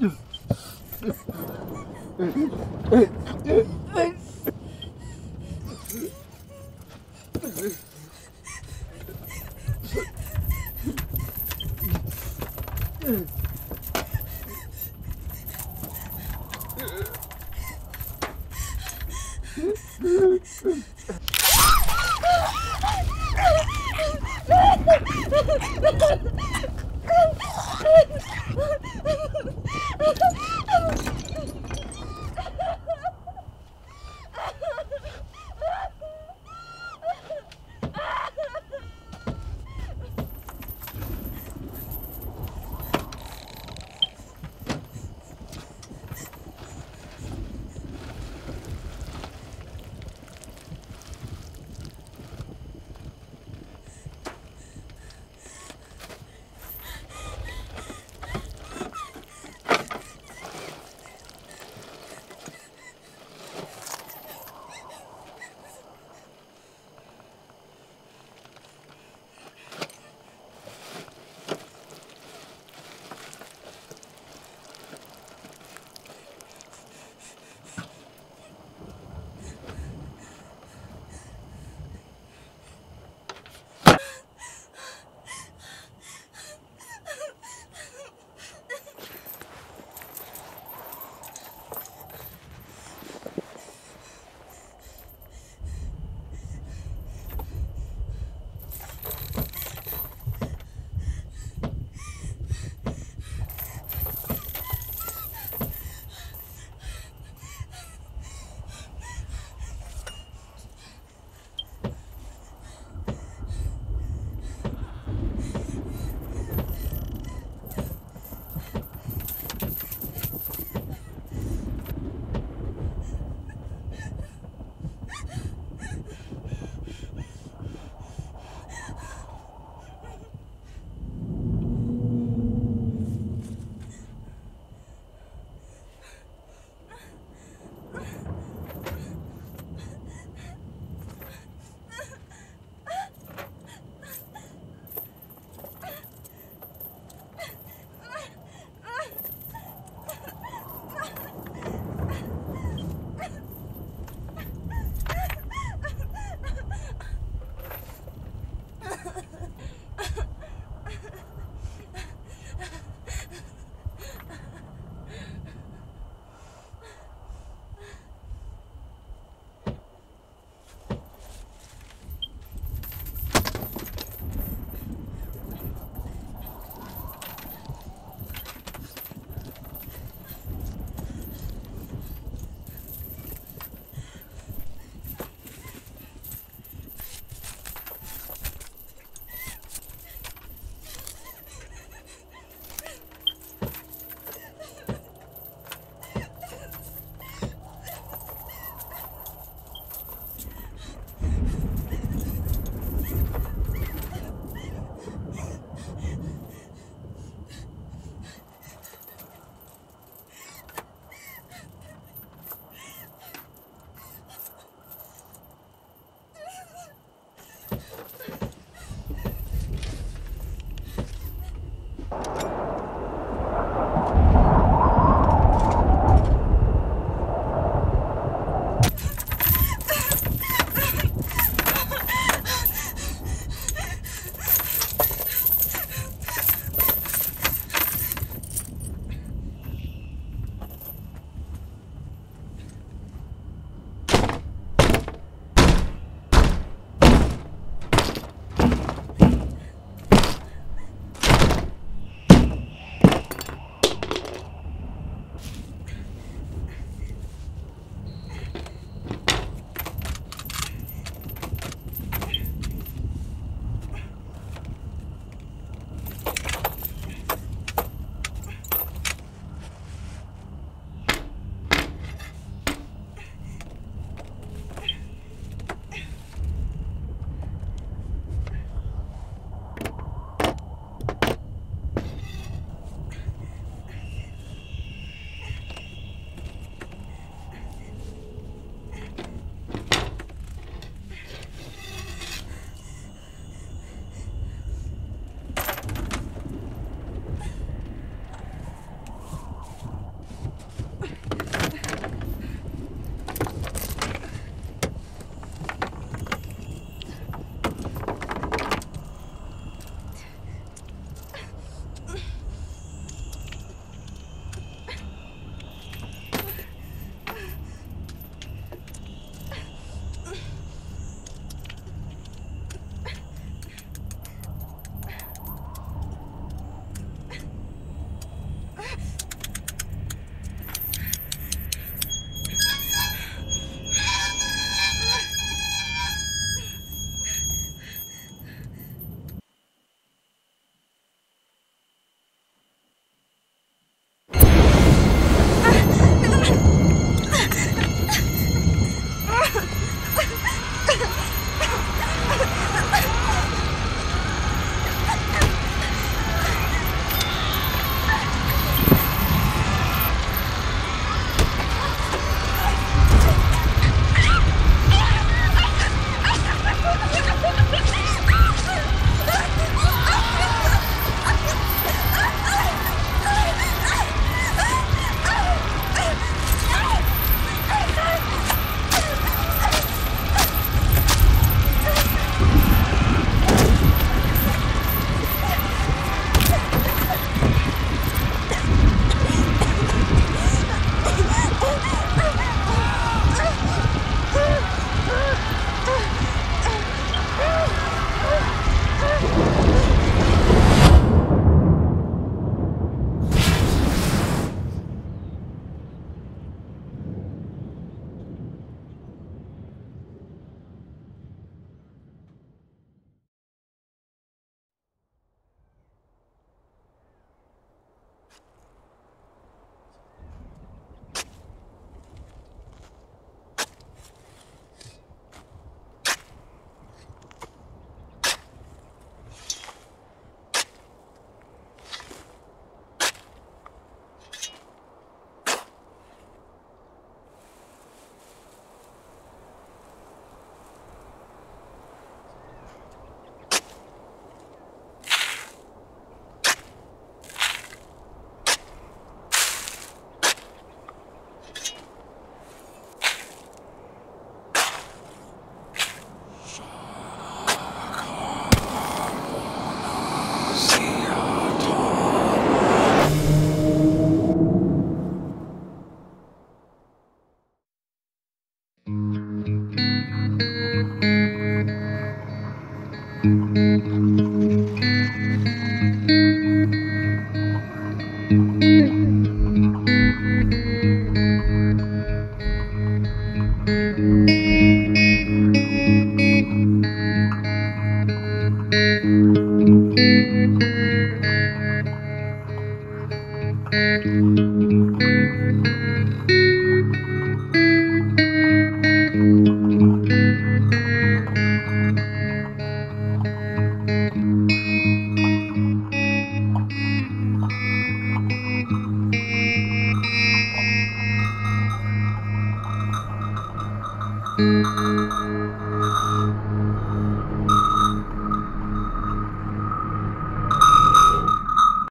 Ha ha ha!